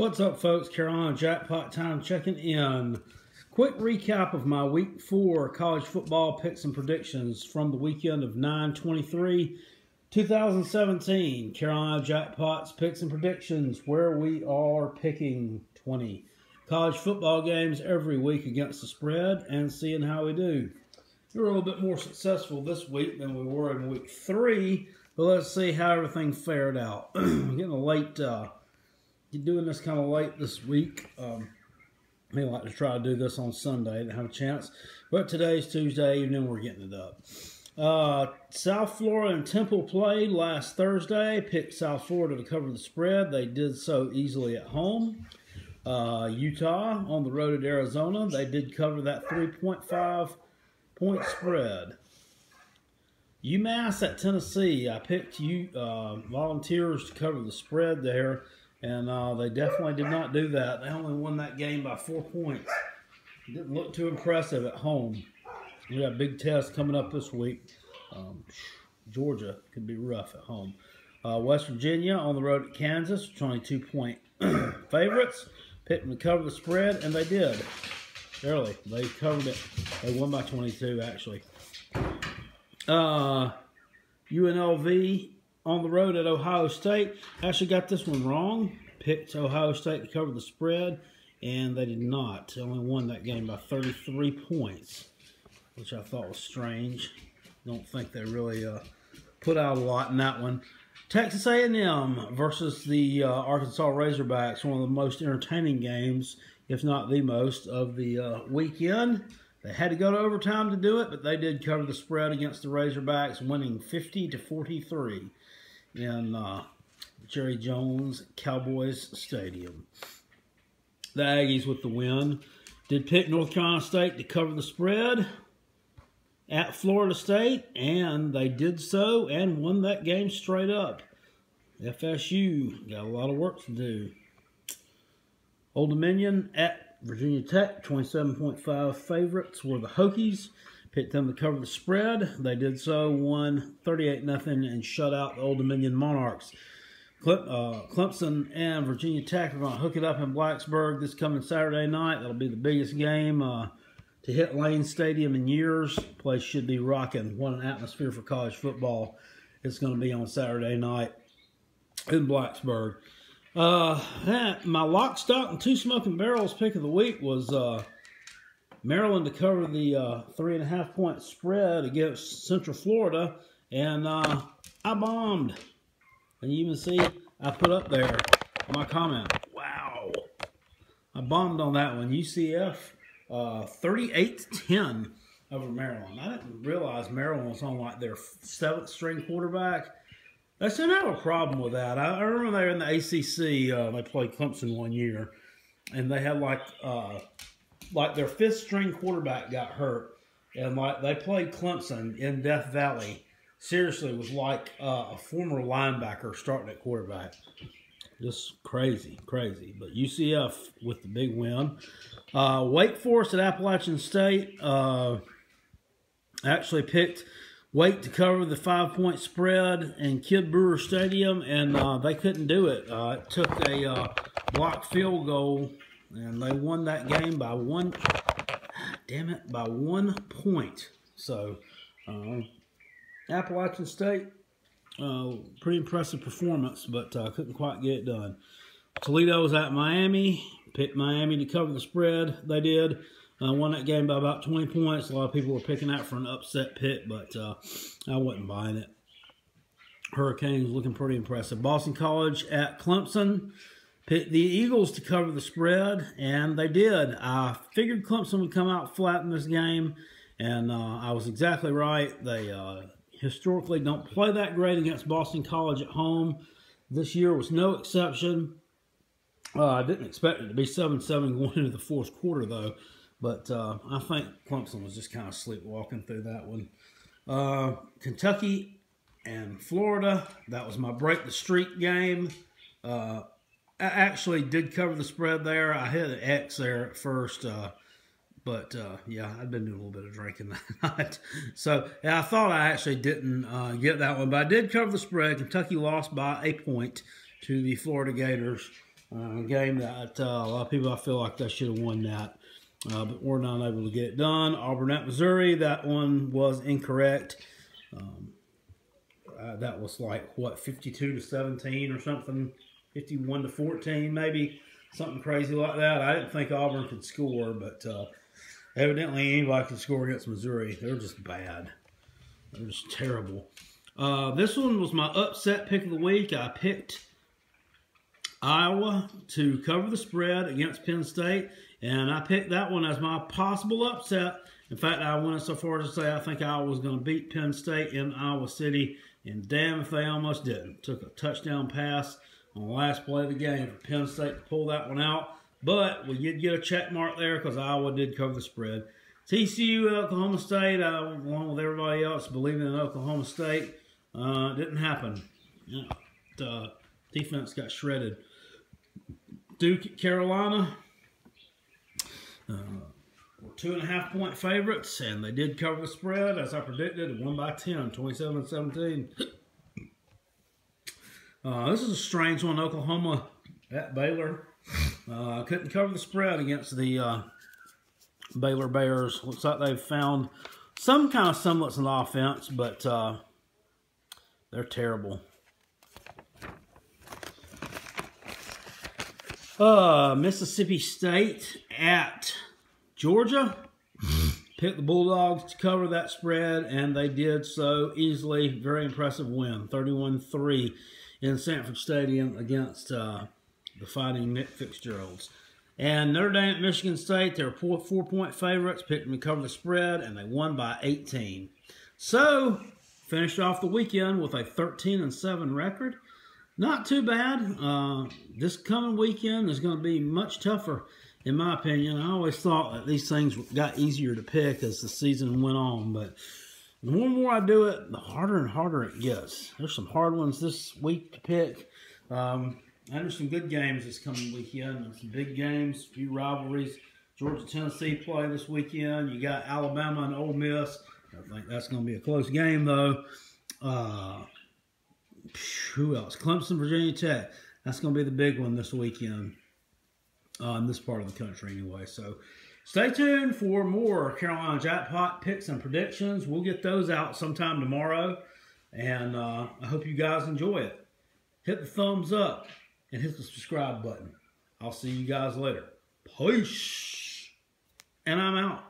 What's up, folks? Carolina Jackpot Time checking in. Quick recap of my week four college football picks and predictions from the weekend of 9 23 2017. Carolina Jackpots picks and predictions, where we are picking 20 college football games every week against the spread and seeing how we do. We were a little bit more successful this week than we were in week three, but let's see how everything fared out. getting a late. Uh, doing this kind of late this week. Um, may like to try to do this on Sunday. Didn't have a chance, but today's Tuesday evening. We're getting it up. Uh, South Florida and Temple played last Thursday. Picked South Florida to cover the spread. They did so easily at home. Uh, Utah on the road at Arizona. They did cover that 3.5 point spread. UMass at Tennessee. I picked you uh, Volunteers to cover the spread there and uh, they definitely did not do that. They only won that game by four points. Didn't look too impressive at home. We got a big test coming up this week. Um, Georgia could be rough at home. Uh, West Virginia on the road at Kansas, 22 point favorites. Them to cover the spread, and they did. Barely. They covered it. They won by 22, actually. Uh, UNLV on the road at Ohio State. Actually got this one wrong. Picked Ohio State to cover the spread, and they did not. They only won that game by 33 points, which I thought was strange. Don't think they really uh, put out a lot in that one. Texas A&M versus the uh, Arkansas Razorbacks, one of the most entertaining games, if not the most, of the uh, weekend. They had to go to overtime to do it, but they did cover the spread against the Razorbacks, winning 50 to 43 in uh, Jerry Jones Cowboys Stadium. The Aggies with the win. Did pick North Carolina State to cover the spread at Florida State, and they did so and won that game straight up. FSU got a lot of work to do. Old Dominion at Virginia Tech, 27.5 favorites were the Hokies. Picked them to cover the spread. They did so, won 38 nothing, and shut out the Old Dominion Monarchs. Uh, Clemson and Virginia Tech are going to hook it up in Blacksburg this coming Saturday night. That'll be the biggest game uh, to hit Lane Stadium in years. Place should be rocking. What an atmosphere for college football it's going to be on Saturday night in Blacksburg. Uh, my lock, stock, and two smoking barrels pick of the week was uh, Maryland to cover the uh, three and a half point spread against Central Florida, and uh, I bombed. And you even see I put up there my comment. Wow, I bombed on that one. UCF uh, 38 10 over Maryland. I didn't realize Maryland was on like their seventh string quarterback. They didn't have a problem with that. I, I remember they were in the ACC. Uh, they played Clemson one year, and they had like uh, like their fifth string quarterback got hurt, and like they played Clemson in Death Valley. Seriously, was like uh, a former linebacker starting at quarterback. Just crazy, crazy. But UCF with the big win. Uh, Wake Forest at Appalachian State uh, actually picked Wake to cover the five point spread in Kidd Brewer Stadium, and uh, they couldn't do it. Uh, it took a uh, block field goal and they won that game by one. Damn it, by one point. So, uh, Appalachian State, uh, pretty impressive performance, but uh, couldn't quite get it done. Toledo was at Miami. Picked Miami to cover the spread. They did. Uh, won that game by about 20 points. A lot of people were picking that for an upset pick, but uh, I wasn't buying it. Hurricanes looking pretty impressive. Boston College at Clemson the Eagles to cover the spread, and they did. I figured Clemson would come out flat in this game, and uh, I was exactly right. They uh, historically don't play that great against Boston College at home. This year was no exception. Uh, I didn't expect it to be 7 7 going into the fourth quarter, though. But uh, I think Clemson was just kind of sleepwalking through that one. Uh, Kentucky and Florida, that was my break the streak game. Uh, I actually did cover the spread there. I hit an X there at first, uh, but uh, yeah, I've been doing a little bit of drinking that night. So yeah, I thought I actually didn't uh, get that one, but I did cover the spread. Kentucky lost by a point to the Florida Gators. Uh, game that uh, a lot of people I feel like they should have won that, uh, but we're not able to get it done. Auburn at Missouri, that one was incorrect. Um, that was like what 52 to 17 or something, 51 to 14 maybe, something crazy like that. I didn't think Auburn could score, but uh, evidently anybody can score against Missouri. They're just bad. They're just terrible. Uh, this one was my upset pick of the week. I picked Iowa to cover the spread against Penn State, and I picked that one as my possible upset. In fact, I went so far as to say I think Iowa was going to beat Penn State in Iowa City, and damn if they almost didn't. Took a touchdown pass on the last play of the game for Penn State to pull that one out, but we did get a check mark there because Iowa did cover the spread. TCU Oklahoma State, uh, along with everybody else believing in Oklahoma State, uh, didn't happen. Yeah, the defense got shredded. Duke Carolina, uh, two and a half point favorites, and they did cover the spread as I predicted, won by 10, 27 17. Uh, this is a strange one. Oklahoma at Baylor. Uh, couldn't cover the spread against the uh, Baylor Bears. Looks like they've found some kind of semblance of offense, but uh, they're terrible. Uh, Mississippi State at Georgia. Picked the Bulldogs to cover that spread, and they did so easily. Very impressive win, 31-3 in Sanford Stadium against uh, the Fighting Nick Fitzgeralds. And Notre Dame at Michigan State, they were four, four point favorites, picked them to cover the spread, and they won by 18. So, finished off the weekend with a 13 and 7 record. Not too bad. Uh, this coming weekend is going to be much tougher, in my opinion. I always thought that these things got easier to pick as the season went on, but the more and more I do it, the harder and harder it gets. There's some hard ones this week to pick. Um, and there's some good games this coming weekend. There's some big games, a few rivalries. Georgia Tennessee play this weekend. You got Alabama and Ole Miss. I think that's going to be a close game though. Uh, who else? Clemson, Virginia Tech. That's going to be the big one this weekend uh, in this part of the country anyway. So stay tuned for more Carolina Jackpot picks and predictions. We'll get those out sometime tomorrow. And uh, I hope you guys enjoy it. Hit the thumbs up and hit the subscribe button. I'll see you guys later. Peace. And I'm out.